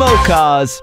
Mocas.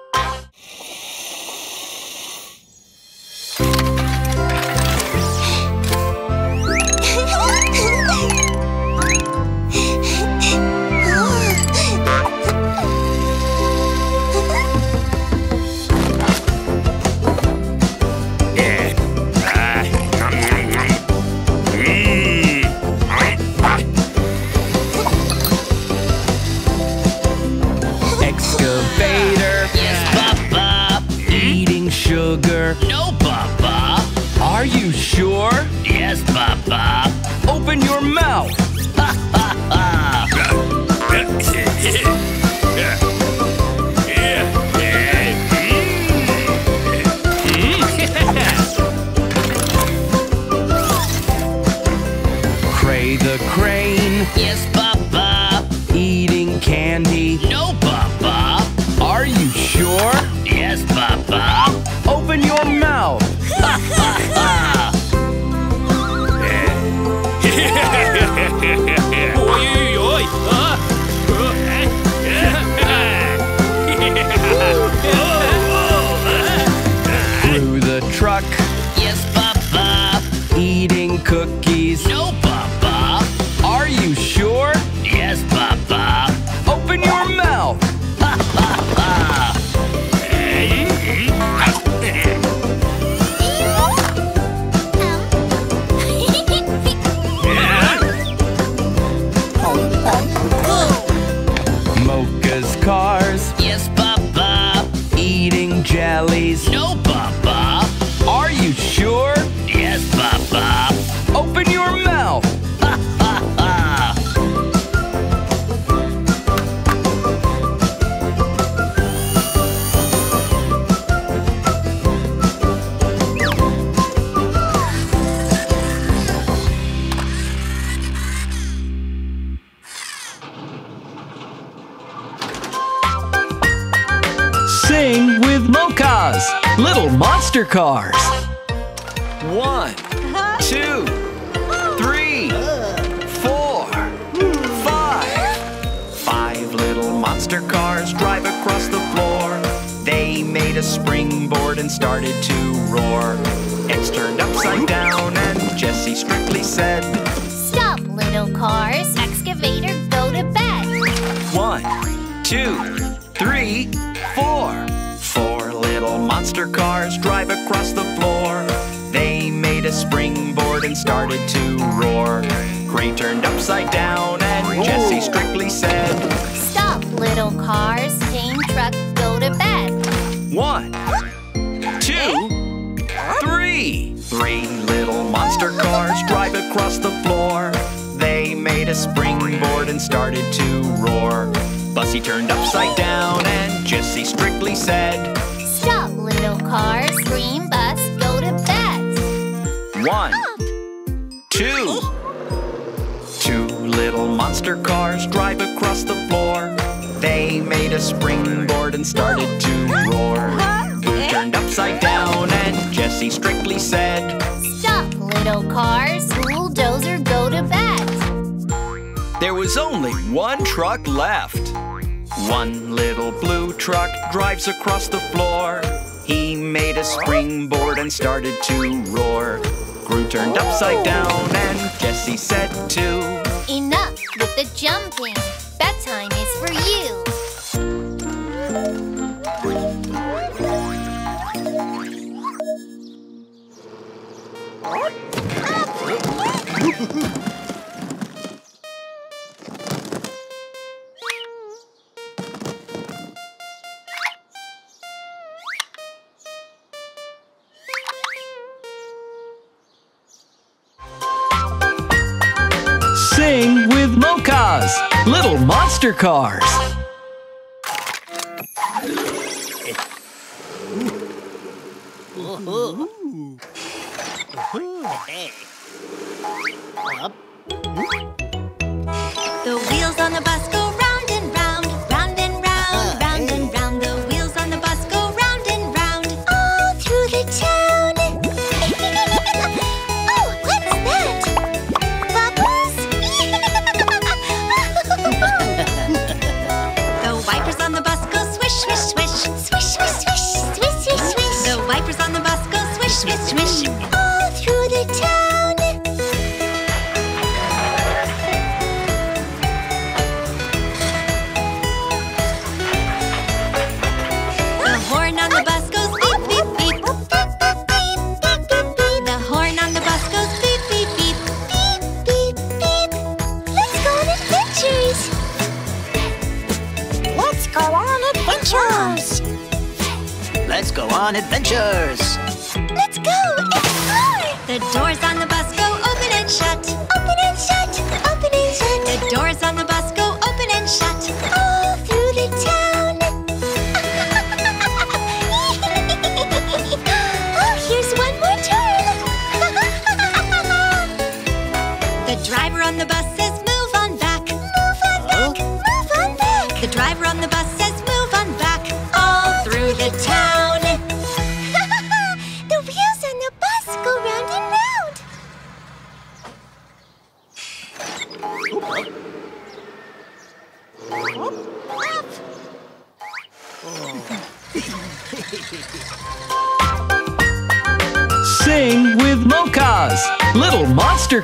You sure? Yes, Papa. Open your mouth. Cray the crane, Yes, Papa. eating candy. No, eating monster cars. One, two, three, four, five. Five little monster cars drive across the floor. They made a springboard and started to roar. X turned upside down and Jesse strictly said, Stop, little cars. Excavator, go to bed. One, two, three, four. Four little monster cars drive across the floor. They made a springboard and started to roar. Gray turned upside down and Jesse strictly said, Stop, little cars. Tame truck, go to bed. One, two, three. Three little monster cars drive across the floor. They made a springboard and started to roar. Bussy turned upside down and Jesse strictly said, Stop, little cars. Green bus, go to bed. One, two. Two little monster cars drive across the floor. They made a springboard and started to roar. Blue turned upside down and Jesse strictly said, Stop, little cars. Bulldozer, go to bed. There was only one truck left. One little blue truck drives across the floor. He made a springboard and started to roar. Gru turned upside down and Jesse said too. Enough with the jumping. Bedtime is for you. Sing monster cars. The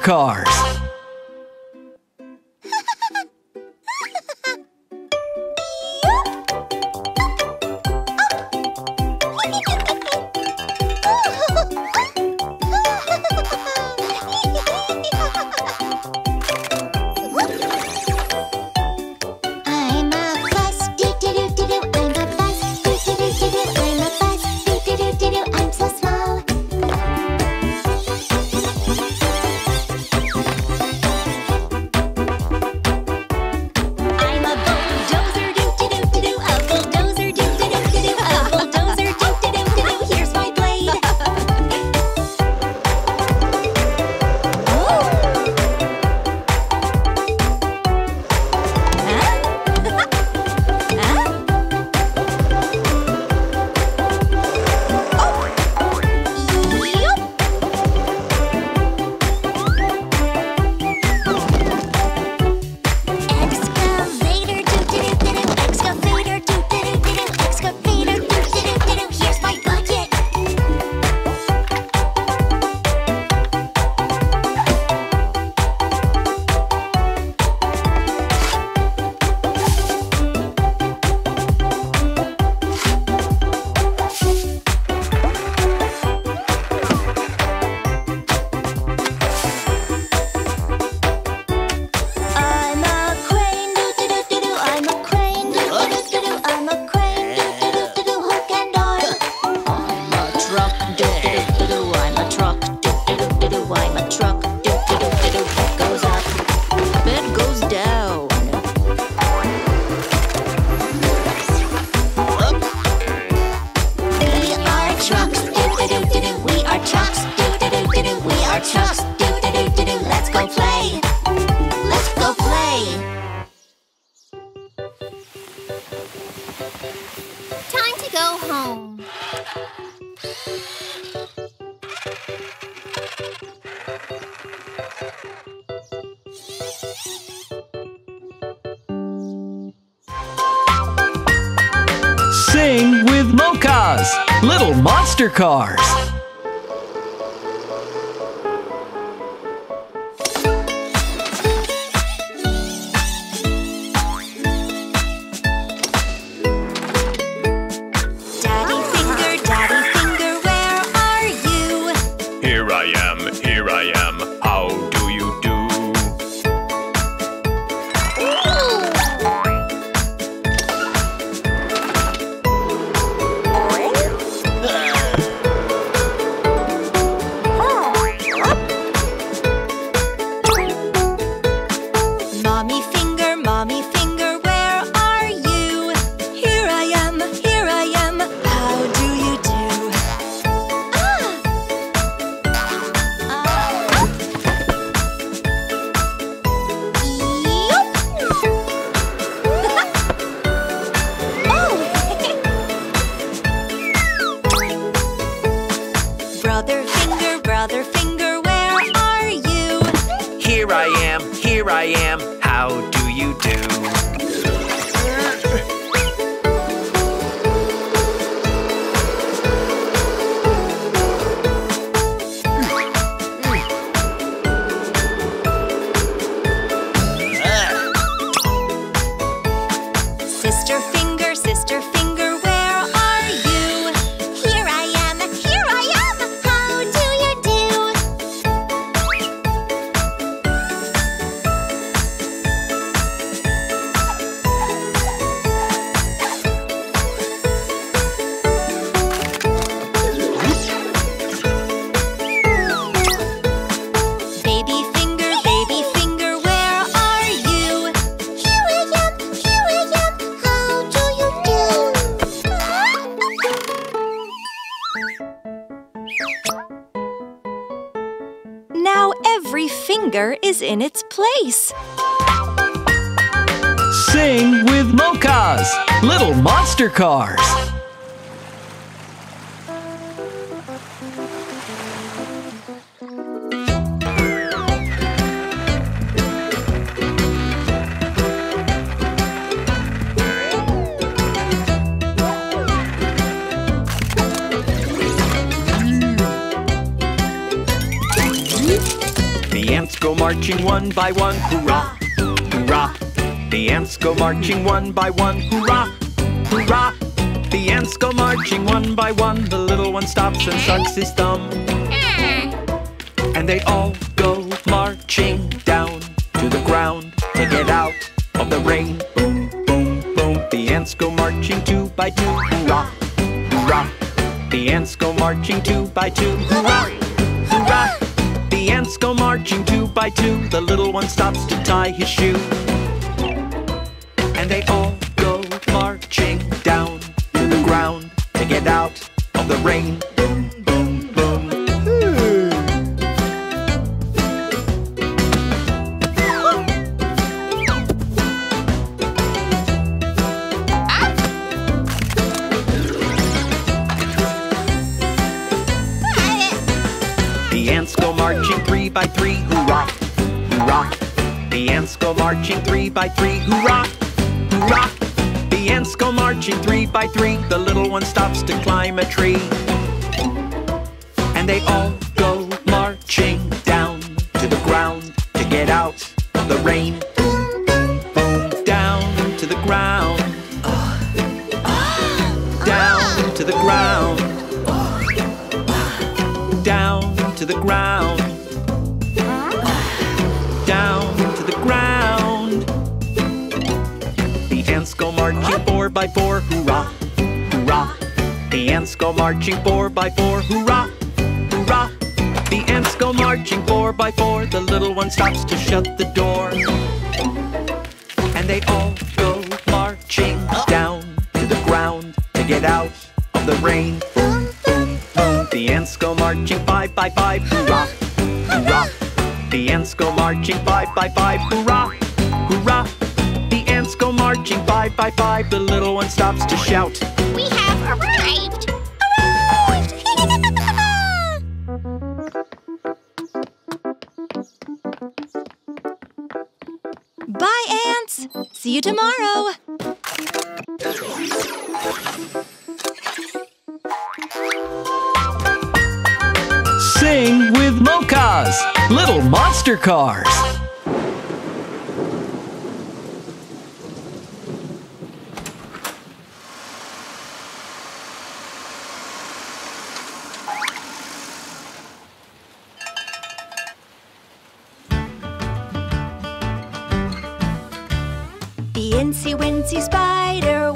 cars. Time to go home. Sing with Mocas, little monster cars. Is in its place. Sing with Mocas Little Monster Cars. The ants go marching one by one, hurrah, hurrah. The ants go marching one by one, hurrah, hurrah. The ants go marching one by one. The little one stops and sucks his thumb. And they all go marching down to the ground to get out of the rain. Boom, boom, boom. The ants go marching two by two, hurrah, hurrah. The ants go marching two by two, hurrah, hurrah. Ants go marching two by two. The little one stops to tie his shoe. And they all go marching down to the ground to get out of the rain. The ants go marching three by three, hurrah, hurrah. The ants go marching three by three, hurrah, hurrah. The ants go marching three by three. The little one stops to climb a tree. And they all go marching down to the ground to get out the rain. To the ground. Down to the ground. The ants go marching four by four, hurrah, hurrah. The ants go marching four by four, hurrah, hurrah. The ants go marching four by four. The little one stops to shut the door. And they all go marching down to the ground to get out of the rain. The ants go marching five by five, hurrah, hurrah. The ants go marching five by five, hurrah, hurrah. The ants go marching five by five. The little one stops to shout. We have arrived! arrived! Bye, ants. See you tomorrow. Mocas Little Monster Cars. The incy wincy spider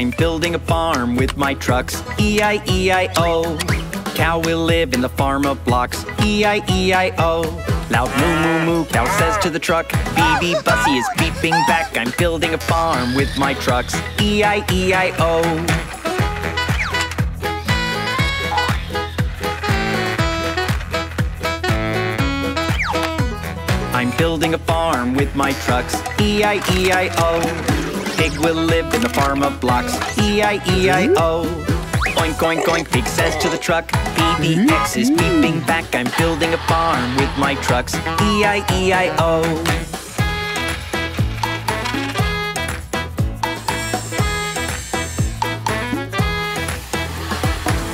I'm building a farm with my trucks, E-I-E-I-O. Cow will live in the farm of blocks, E-I-E-I-O. Loud moo moo moo, cow says to the truck, BB Bussy is beeping back. I'm building a farm with my trucks, E-I-E-I-O. I'm building a farm with my trucks, E-I-E-I-O. Pig will live in the farm of blocks, E-I-E-I-O. Oink, oink, oink, pig says to the truck, BBX is beeping back. I'm building a farm with my trucks, E-I-E-I-O.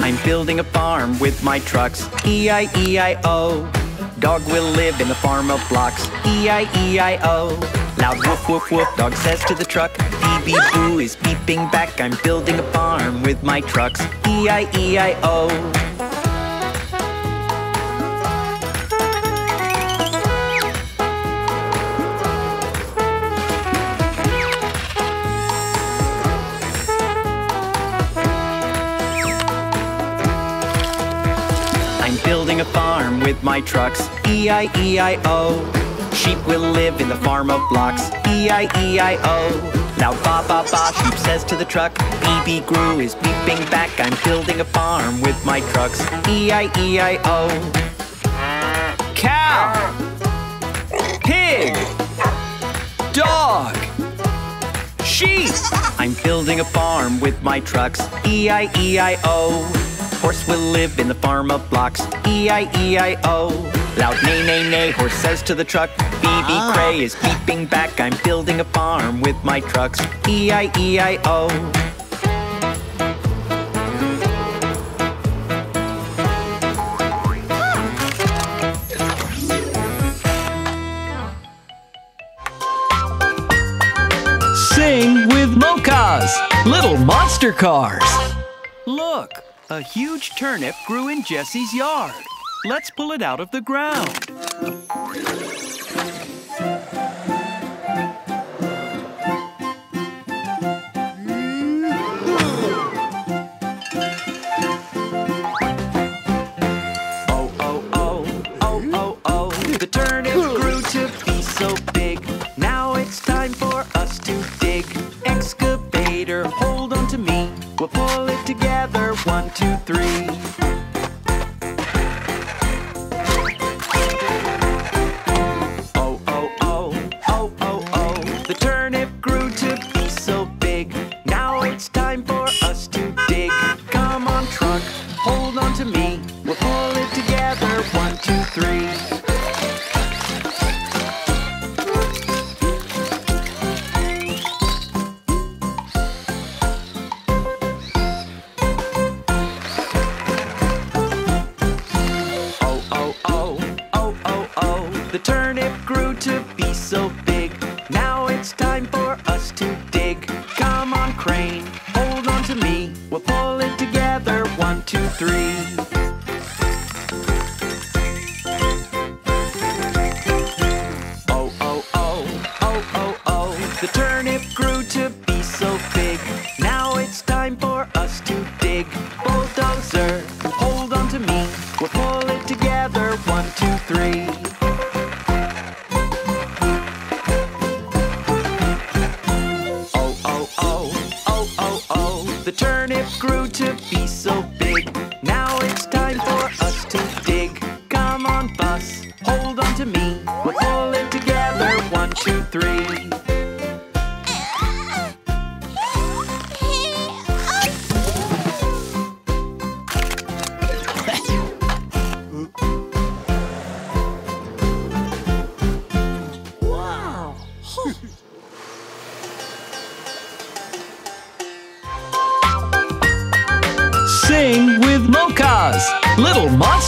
I'm building a farm with my trucks, E-I-E-I-O. Dog will live in the farm of blocks, E-I-E-I-O. Loud woof woof woof, dog says to the truck, BB boo is beeping back. I'm building a farm with my trucks, E-I-E-I-O. I'm building a farm with my trucks, E-I-E-I-O. Sheep will live in the farm of blocks, E-I-E-I-O. Now ba ba ba, sheep says to the truck, BB Gru is beeping back. I'm building a farm with my trucks, E-I-E-I-O. Cow. Pig. Dog. Sheep. I'm building a farm with my trucks, E-I-E-I-O. Horse will live in the farm of blocks, E-I-E-I-O. Loud neigh, neigh, neigh, horse says to the truck, BB ah. Cray is beeping back. I'm building a farm with my trucks, E-I-E-I-O. Sing with Mocas Little Monster Cars. Look, a huge turnip grew in Jesse's yard. Let's pull it out of the ground.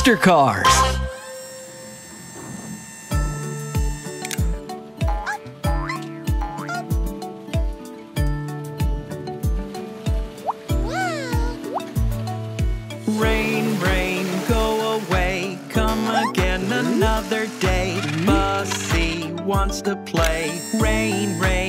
monster cars. Rain, rain, go away, come again another day. Bussy wants to play. Rain, rain.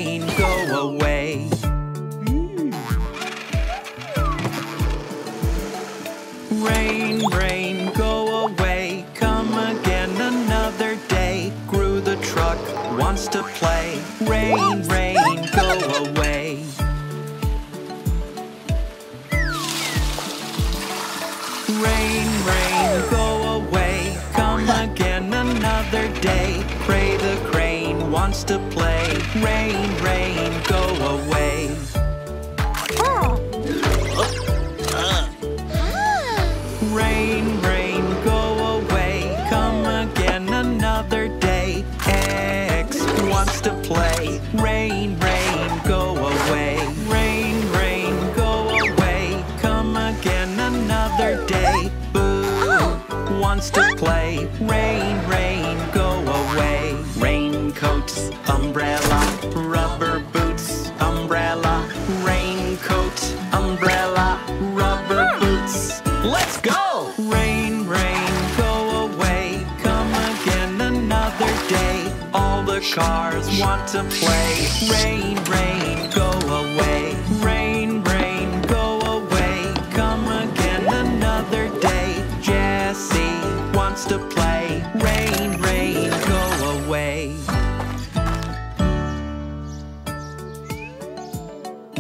Wants to play. Rain, rain, go away. Rain, rain, go away. Come again another day. Pray the crane wants to play. Rain, rain, go away. Rain, cars want to play. Rain, rain, go away. Rain, rain, go away. Come again another day. Jessie wants to play. Rain, rain, go away.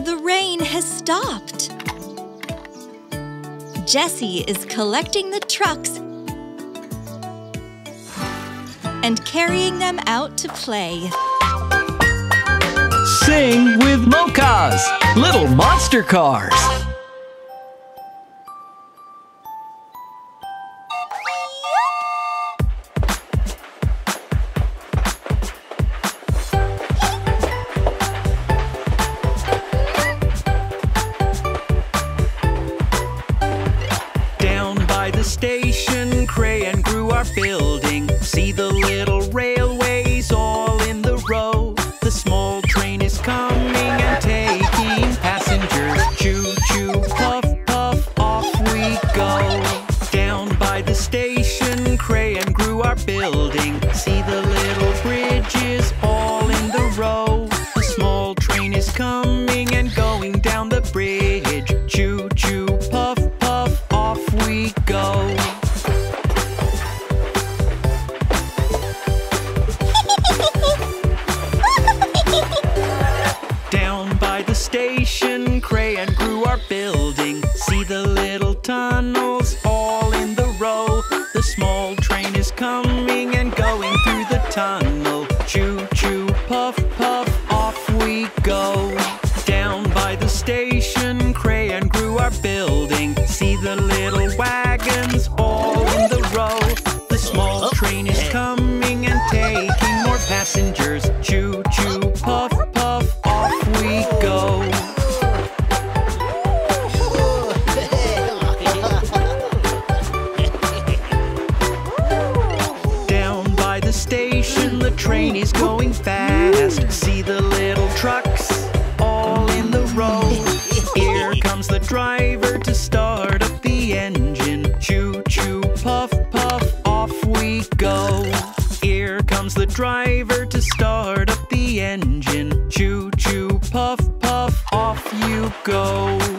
The rain has stopped. Jessie is collecting the trucks and carrying them out to play. Sing with Mocas, little monster cars. Station, the train is going fast. See the little trucks all in the row. Here comes the driver to start up the engine. Choo choo, puff puff, off we go. Here comes the driver to start up the engine. Choo choo, puff puff, off you go.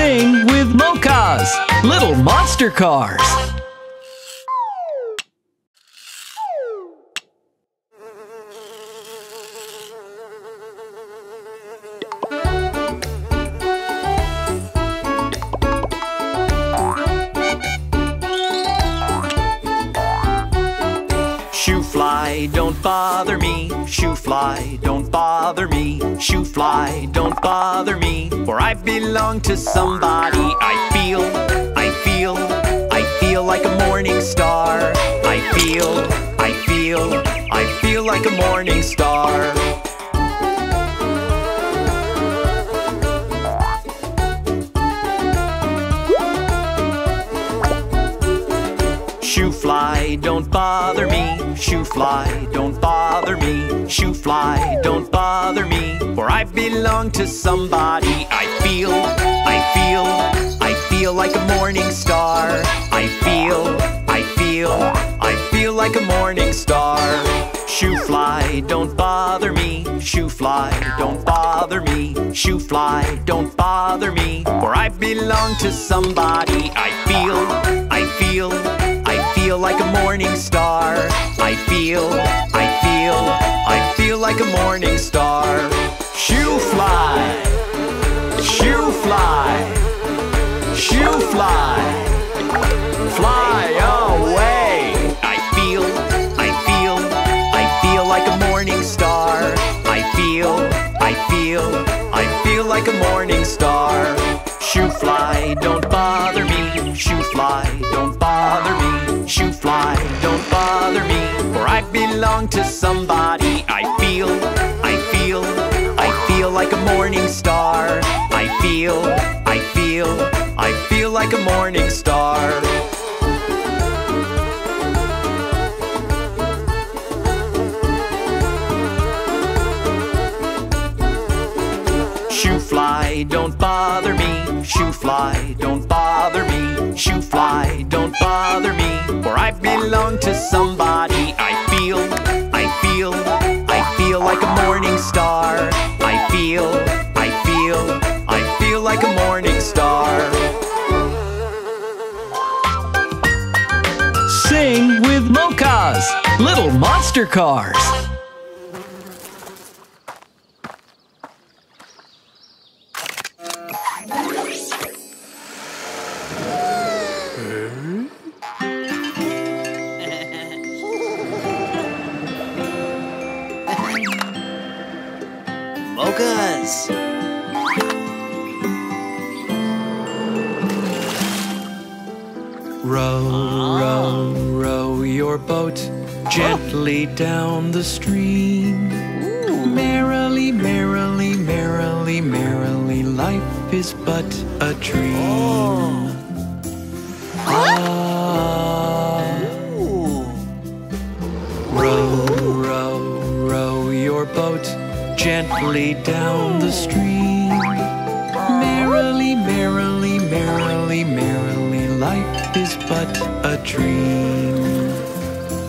Sing with Mocas, little monster cars. Fly, don't bother me. Shoo fly, don't bother me. Shoo fly, don't bother me. For I belong to somebody. I feel, I feel, I feel like a morning star. I feel, I feel, I feel like a morning star. Shoo fly, don't bother. Shoo fly, don't bother me. Shoo fly, don't bother me. For I belong to somebody. I feel, I feel, I feel like a morning star. I feel, I feel, I feel like a morning star. Shoo fly, don't bother me. Shoo fly, don't bother me. Shoo fly, don't bother me. For I belong to somebody. I feel, I feel, I feel like a morning star. I feel, I feel, I feel like a morning star. Shoo fly, shoo fly, shoo fly, fly away. I feel, I feel, I feel like a morning star. I feel, I feel, I feel like a morning star. Shoo fly, don't bother me. Shoo fly, don't bother me. Shoo fly, don't bother me. For I belong to somebody. I feel, I feel, I feel like a morning star. I feel, I feel, I feel like a morning star. Shoo fly, don't bother me. Shoo fly, don't bother me. Shoo fly, don't bother me. For I belong to somebody. Little monster cars. Your boat gently down the stream. Merrily, merrily, merrily, merrily, life is but a dream. Ah. Row, row, row your boat gently down the stream. Merrily, merrily, merrily, merrily, life is but a dream.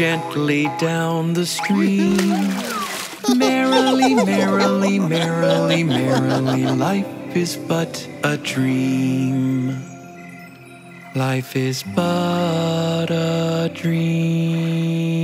Gently down the stream. Merrily, merrily, merrily, merrily, life is but a dream. Life is but a dream.